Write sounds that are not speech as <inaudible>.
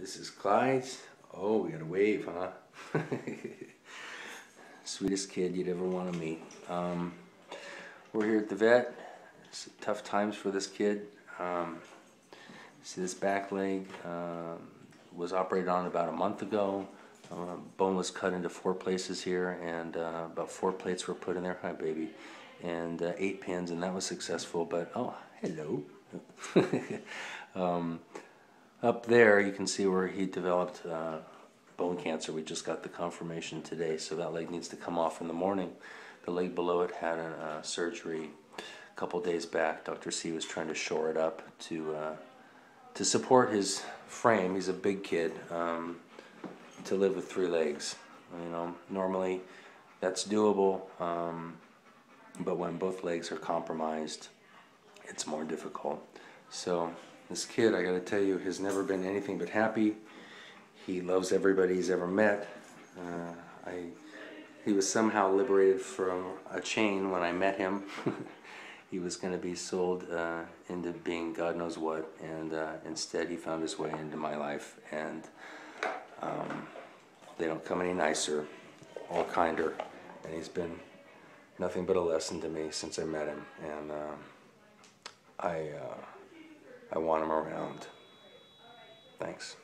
This is Clyde's. Oh, we got a wave, huh? <laughs> Sweetest kid you'd ever want to meet. Um, we're here at the vet. It's tough times for this kid. Um, see this back leg um, was operated on about a month ago. Uh, bone was cut into four places here, and uh, about four plates were put in there. Hi, baby. And uh, eight pins, and that was successful. But oh, hello. <laughs> um, up there, you can see where he developed uh, bone cancer. We just got the confirmation today, so that leg needs to come off in the morning. The leg below it had a surgery a couple days back. Dr. C was trying to shore it up to uh, to support his frame. He's a big kid um, to live with three legs. You know, normally that's doable, um, but when both legs are compromised, it's more difficult. So this kid, I gotta tell you, has never been anything but happy. He loves everybody he's ever met. Uh, I, he was somehow liberated from a chain when I met him. <laughs> he was going to be sold uh, into being God knows what, and uh, instead he found his way into my life. And um, they don't come any nicer, all kinder, and he's been nothing but a lesson to me since I met him. And uh, I. I want them around. Thanks.